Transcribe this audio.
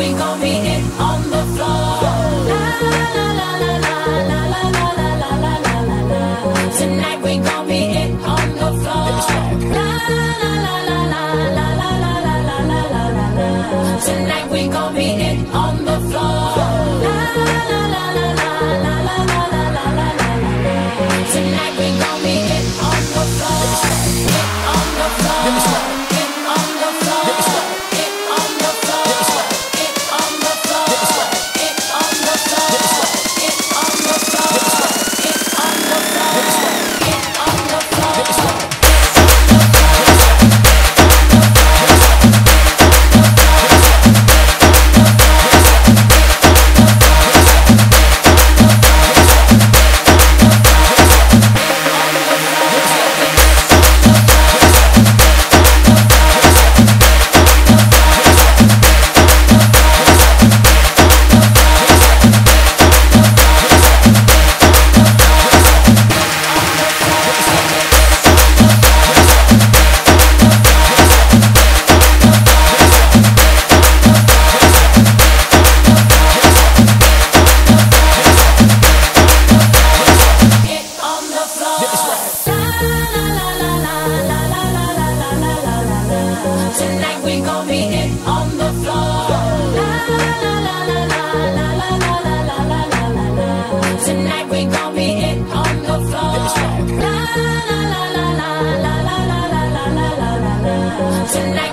we gon' be it on the floor. La la la la la la la la la la la la. Tonight we gon' be it on the floor. La la la la la la la la la la la la. Tonight we gon' be Tonight